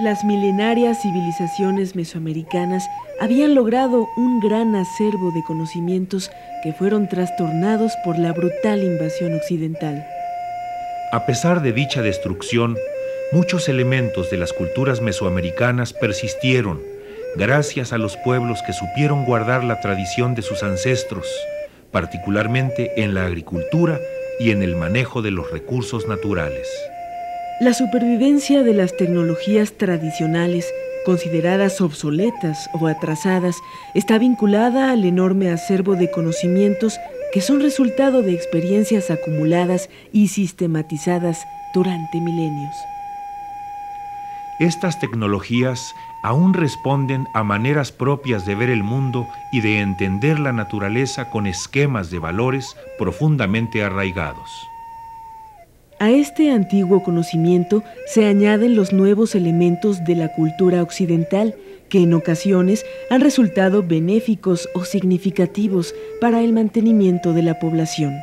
Las milenarias civilizaciones mesoamericanas habían logrado un gran acervo de conocimientos que fueron trastornados por la brutal invasión occidental. A pesar de dicha destrucción, muchos elementos de las culturas mesoamericanas persistieron gracias a los pueblos que supieron guardar la tradición de sus ancestros, particularmente en la agricultura y en el manejo de los recursos naturales. La supervivencia de las tecnologías tradicionales, consideradas obsoletas o atrasadas, está vinculada al enorme acervo de conocimientos que son resultado de experiencias acumuladas y sistematizadas durante milenios. Estas tecnologías aún responden a maneras propias de ver el mundo y de entender la naturaleza con esquemas de valores profundamente arraigados. A este antiguo conocimiento se añaden los nuevos elementos de la cultura occidental que en ocasiones han resultado benéficos o significativos para el mantenimiento de la población.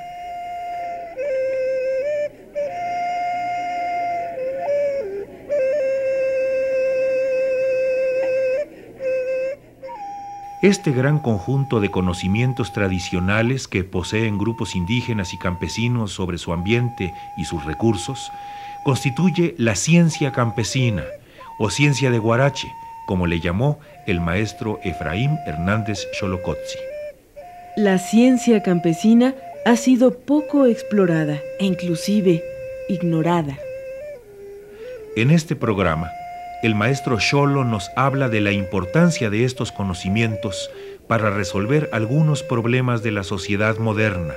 Este gran conjunto de conocimientos tradicionales que poseen grupos indígenas y campesinos sobre su ambiente y sus recursos constituye la ciencia campesina o ciencia de Guarache, como le llamó el maestro Efraín Hernández Xolocotzi. La ciencia campesina ha sido poco explorada e inclusive ignorada. En este programa el maestro Xolo nos habla de la importancia de estos conocimientos para resolver algunos problemas de la sociedad moderna,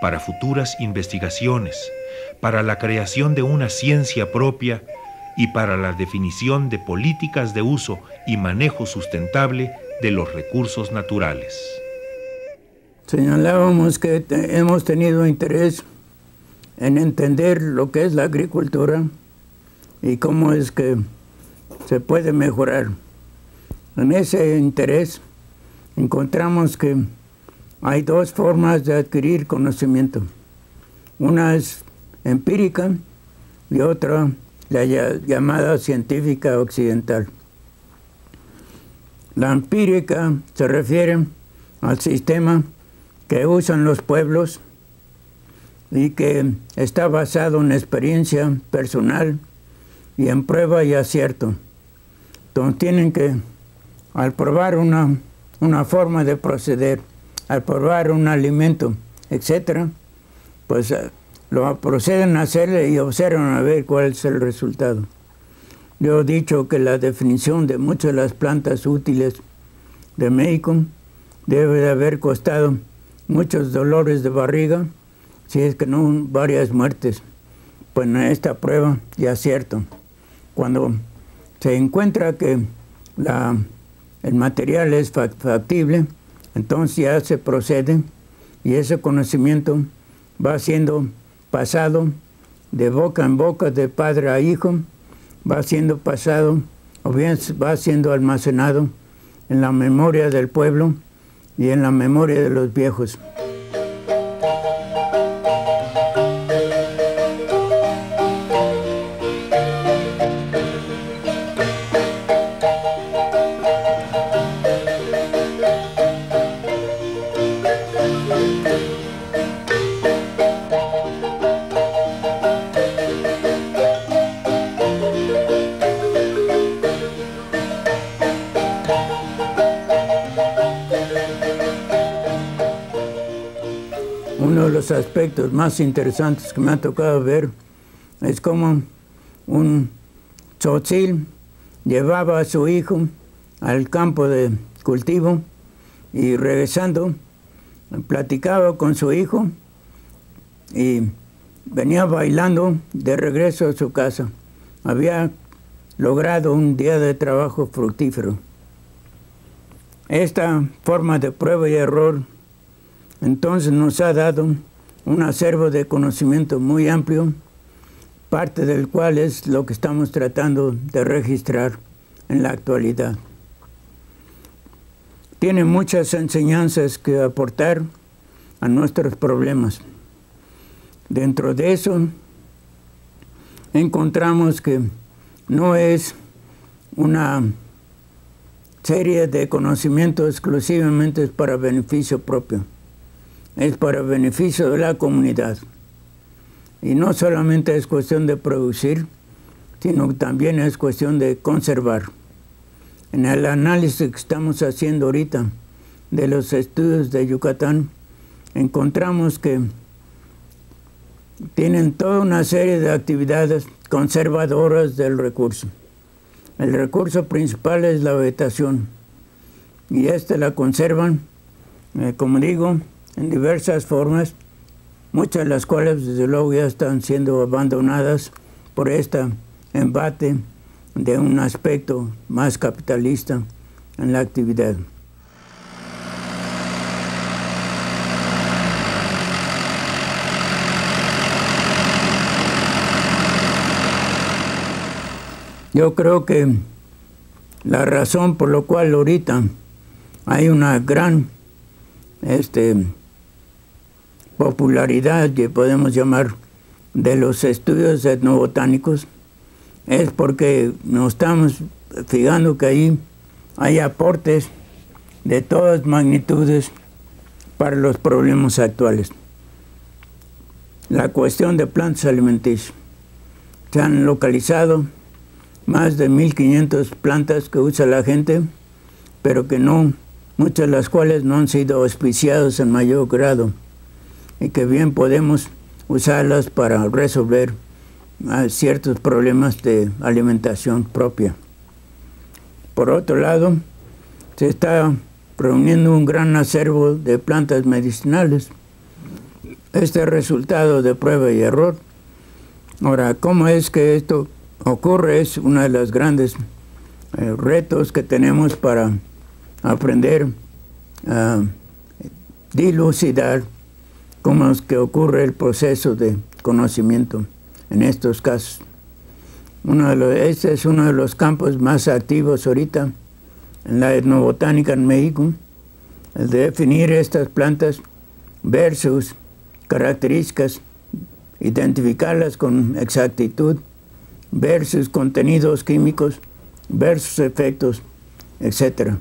para futuras investigaciones, para la creación de una ciencia propia y para la definición de políticas de uso y manejo sustentable de los recursos naturales. Señalábamos que hemos tenido interés en entender lo que es la agricultura y cómo es que se puede mejorar. En ese interés encontramos que hay dos formas de adquirir conocimiento. Una es empírica y otra la llamada científica occidental. La empírica se refiere al sistema que usan los pueblos y que está basado en experiencia personal y en prueba y acierto. Entonces tienen que, al probar una, una forma de proceder, al probar un alimento, etc., pues eh, lo proceden a hacerle y observan a ver cuál es el resultado. Yo he dicho que la definición de muchas de las plantas útiles de México debe de haber costado muchos dolores de barriga, si es que no varias muertes. Pues en esta prueba ya cierto. Cuando se encuentra que el material es factible, entonces ya se procede y ese conocimiento va siendo pasado de boca en boca, de padre a hijo, va siendo pasado o bien va siendo almacenado en la memoria del pueblo y en la memoria de los viejos. Aspectos más interesantes que me ha tocado ver es como un tzotzil llevaba a su hijo al campo de cultivo y regresando platicaba con su hijo y venía bailando de regreso a su casa. Había logrado un día de trabajo fructífero. Esta forma de prueba y error entonces nos ha dado un acervo de conocimiento muy amplio, parte del cual es lo que estamos tratando de registrar en la actualidad. Tiene muchas enseñanzas que aportar a nuestros problemas. Dentro de eso encontramos que no es una serie de conocimientos exclusivamente para beneficio propio, es para beneficio de la comunidad. Y no solamente es cuestión de producir, sino también es cuestión de conservar. En el análisis que estamos haciendo ahorita de los estudios de Yucatán, encontramos que tienen toda una serie de actividades conservadoras del recurso. El recurso principal es la vegetación y esta la conservan, eh, como digo, en diversas formas, muchas de las cuales desde luego ya están siendo abandonadas por este embate de un aspecto más capitalista en la actividad. Yo creo que la razón por la cual ahorita hay una gran este, popularidad que podemos llamar de los estudios etnobotánicos es porque nos estamos fijando que ahí hay aportes de todas magnitudes para los problemas actuales. La cuestión de plantas alimenticias. Se han localizado más de 1.500 plantas que usa la gente, pero que no, muchas de las cuales no han sido auspiciadas en mayor grado y que bien podemos usarlas para resolver ah, ciertos problemas de alimentación propia. Por otro lado, se está reuniendo un gran acervo de plantas medicinales. Este resultado de prueba y error. Ahora, ¿cómo es que esto ocurre es uno de los grandes eh, retos que tenemos para aprender a dilucidar cómo es que ocurre el proceso de conocimiento en estos casos. Uno los, este es uno de los campos más activos ahorita en la etnobotánica en México, el de definir estas plantas versus características, identificarlas con exactitud ver sus contenidos químicos, ver sus efectos, etc.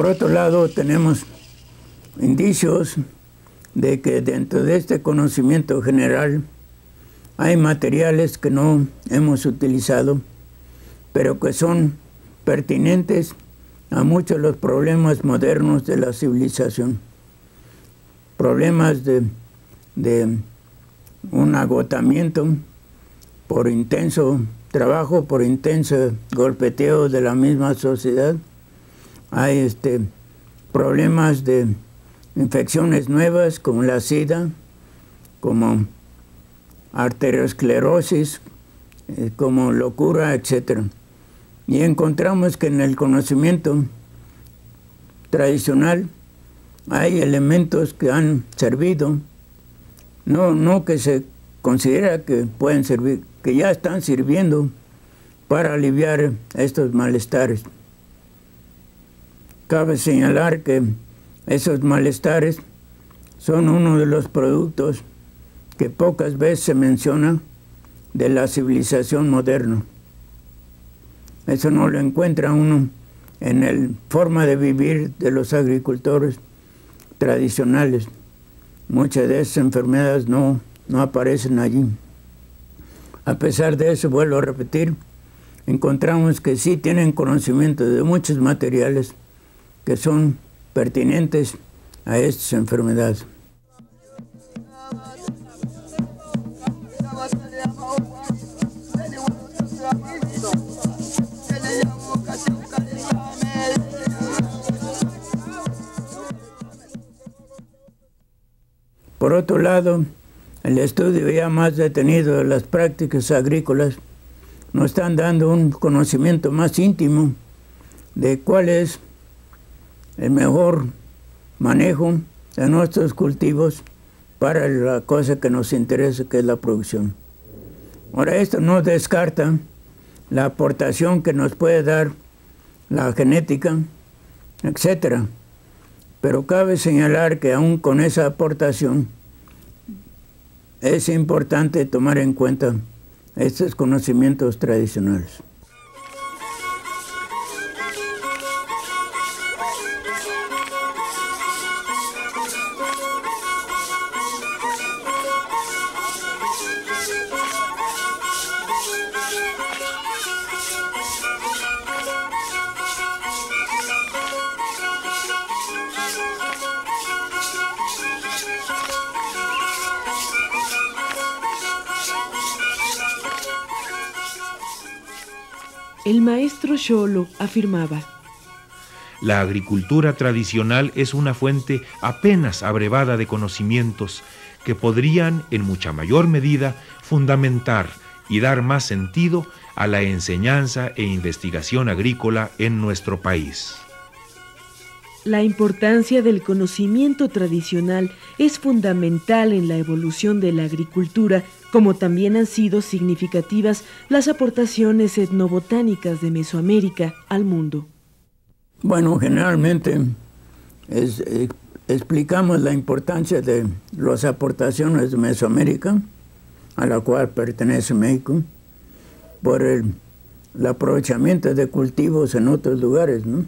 Por otro lado, tenemos indicios de que dentro de este conocimiento general hay materiales que no hemos utilizado, pero que son pertinentes a muchos de los problemas modernos de la civilización. Problemas de, un agotamiento por intenso trabajo, por intenso golpeteo de la misma sociedad, hay este, problemas de infecciones nuevas como la SIDA, como arteriosclerosis, eh, como locura, etc. Y encontramos que en el conocimiento tradicional hay elementos que han servido, no, no que se considera que pueden servir, que ya están sirviendo para aliviar estos malestares. Cabe señalar que esos malestares son uno de los productos que pocas veces se menciona de la civilización moderna. Eso no lo encuentra uno en la forma de vivir de los agricultores tradicionales. Muchas de esas enfermedades no, no aparecen allí. A pesar de eso, vuelvo a repetir, encontramos que sí tienen conocimiento de muchos materiales que son pertinentes a estas enfermedades. Por otro lado, el estudio ya más detenido de las prácticas agrícolas nos están dando un conocimiento más íntimo de cuál es el mejor manejo de nuestros cultivos para la cosa que nos interesa, que es la producción. Ahora, esto no descarta la aportación que nos puede dar la genética, etc. Pero cabe señalar que aún con esa aportación es importante tomar en cuenta estos conocimientos tradicionales. El maestro Sholo afirmaba, La agricultura tradicional es una fuente apenas abrevada de conocimientos que podrían, en mucha mayor medida, fundamentar y dar más sentido a la enseñanza e investigación agrícola en nuestro país. La importancia del conocimiento tradicional es fundamental en la evolución de la agricultura, como también han sido significativas las aportaciones etnobotánicas de Mesoamérica al mundo. Bueno, generalmente eh, explicamos la importancia de las aportaciones de Mesoamérica, a la cual pertenece México, por el, el aprovechamiento de cultivos en otros lugares, ¿no?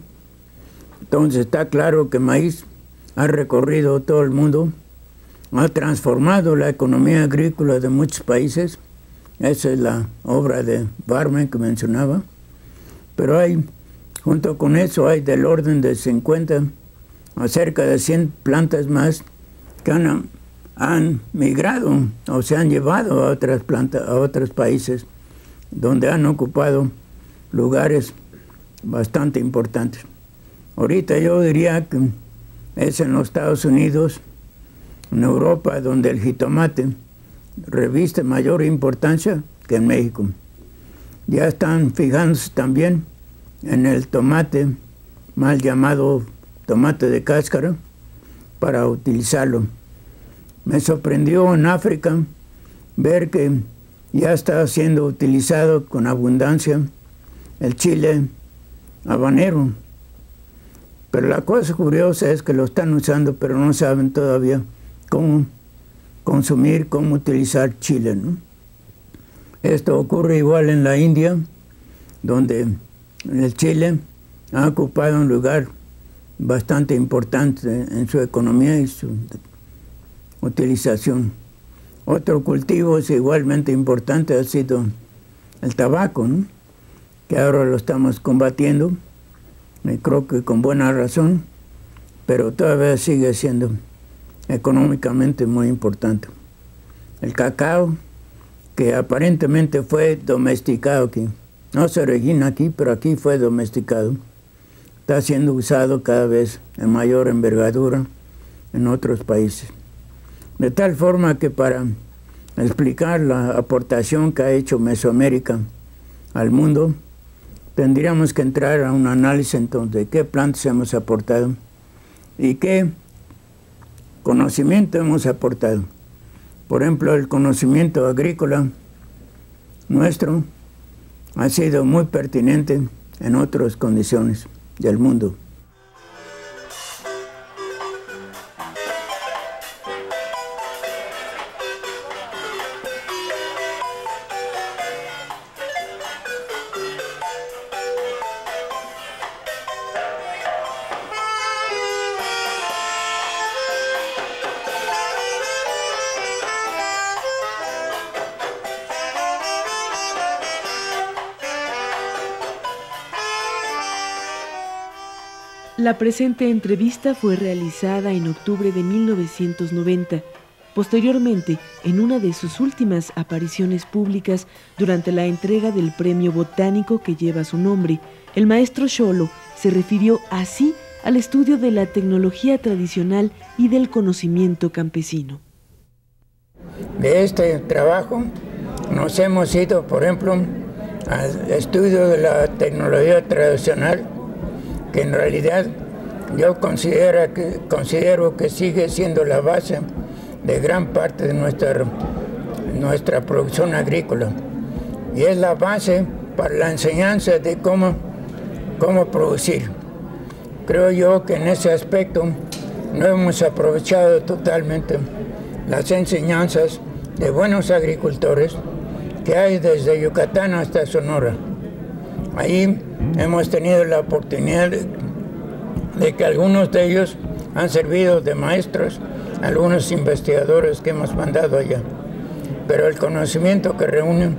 Entonces está claro que maíz ha recorrido todo el mundo, ha transformado la economía agrícola de muchos países. Esa es la obra de Barman que mencionaba. Pero hay, junto con eso, hay del orden de 50 a cerca de 100 plantas más que han, han migrado o se han llevado a otras plantas, a otros países, donde han ocupado lugares bastante importantes. Ahorita yo diría que es en los Estados Unidos, en Europa, donde el jitomate reviste mayor importancia que en México. Ya están fijándose también en el tomate, mal llamado tomate de cáscara, para utilizarlo. Me sorprendió en África ver que ya está siendo utilizado con abundancia el chile habanero pero la cosa curiosa es que lo están usando, pero no saben todavía cómo consumir, cómo utilizar chile. Esto ocurre igual en la India, donde el chile ha ocupado un lugar bastante importante en su economía y su utilización. Otro cultivo es igualmente importante ha sido el tabaco, que ahora lo estamos combatiendo creo que con buena razón, pero todavía sigue siendo económicamente muy importante. El cacao, que aparentemente fue domesticado aquí, no se origina aquí, pero aquí fue domesticado, está siendo usado cada vez en mayor envergadura en otros países. De tal forma que para explicar la aportación que ha hecho Mesoamérica al mundo, tendríamos que entrar a un análisis entonces de qué plantas hemos aportado y qué conocimiento hemos aportado. Por ejemplo, el conocimiento agrícola nuestro ha sido muy pertinente en otras condiciones del mundo. La presente entrevista fue realizada en octubre de 1990. Posteriormente, en una de sus últimas apariciones públicas durante la entrega del premio botánico que lleva su nombre, el maestro Cholo se refirió así al estudio de la tecnología tradicional y del conocimiento campesino. De este trabajo nos hemos ido, por ejemplo, al estudio de la tecnología tradicional, que en realidad yo considero que, considero que sigue siendo la base de gran parte de nuestra, nuestra producción agrícola. Y es la base para la enseñanza de cómo, cómo producir. Creo yo que en ese aspecto no hemos aprovechado totalmente las enseñanzas de buenos agricultores que hay desde Yucatán hasta Sonora. Ahí hemos tenido la oportunidad de, que algunos de ellos han servido de maestros, algunos investigadores que hemos mandado allá. Pero el conocimiento que reúnen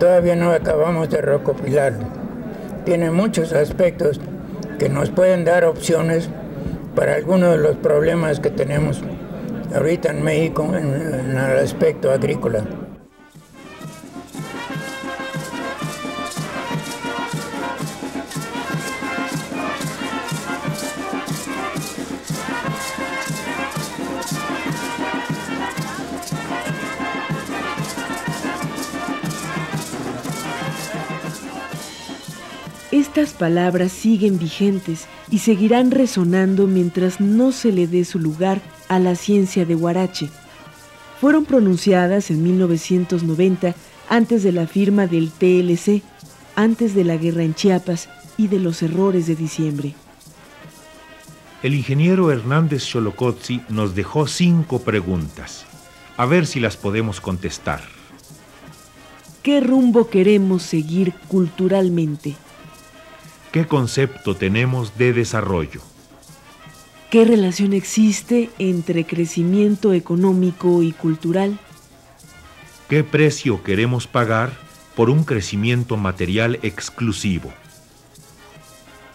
todavía no acabamos de recopilarlo. Tiene muchos aspectos que nos pueden dar opciones para algunos de los problemas que tenemos ahorita en México en el aspecto agrícola. Palabras siguen vigentes y seguirán resonando mientras no se le dé su lugar a la ciencia de Huarache. Fueron pronunciadas en 1990 antes de la firma del TLC, antes de la guerra en Chiapas y de los errores de diciembre. El ingeniero Hernández Xolocotzi nos dejó cinco preguntas. A ver si las podemos contestar. ¿Qué rumbo queremos seguir culturalmente? ¿Qué concepto tenemos de desarrollo? ¿Qué relación existe entre crecimiento económico y cultural? ¿Qué precio queremos pagar por un crecimiento material exclusivo?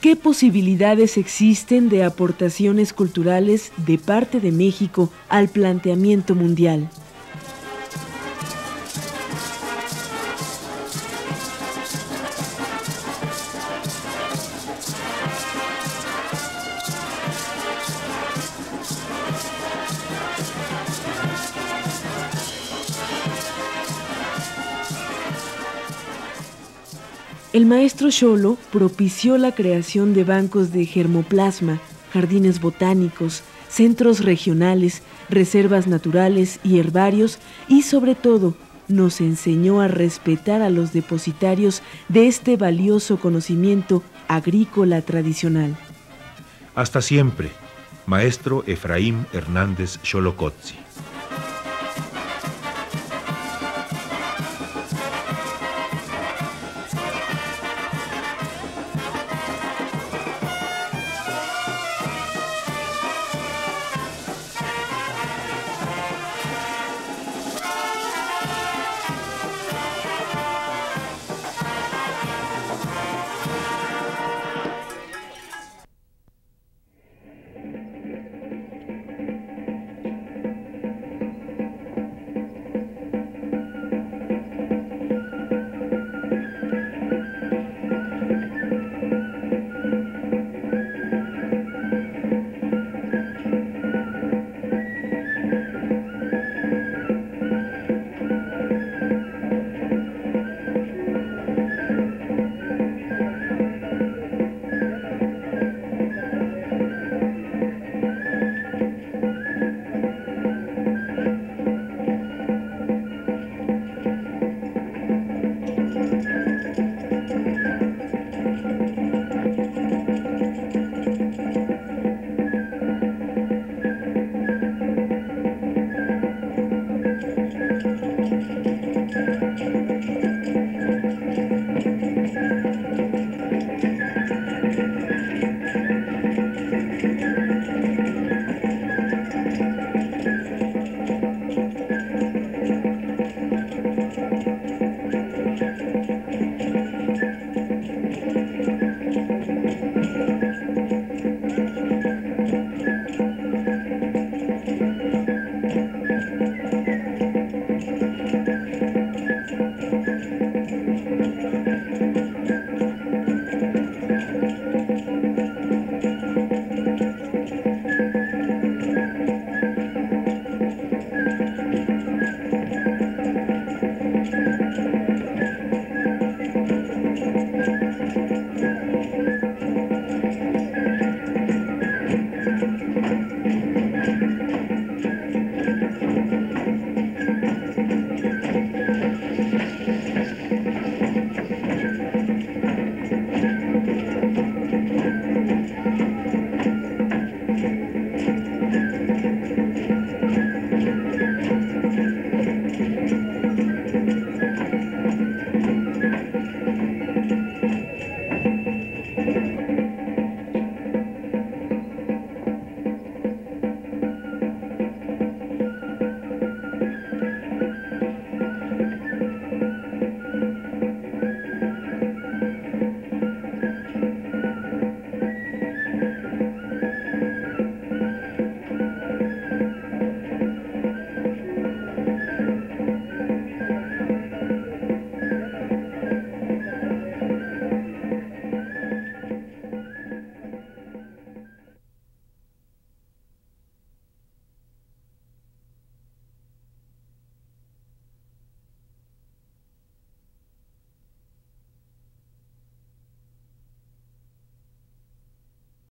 ¿Qué posibilidades existen de aportaciones culturales de parte de México al planteamiento mundial? El maestro Cholo propició la creación de bancos de germoplasma, jardines botánicos, centros regionales, reservas naturales y herbarios y sobre todo nos enseñó a respetar a los depositarios de este valioso conocimiento agrícola tradicional. Hasta siempre, maestro Efraín Hernández Xolocotzi.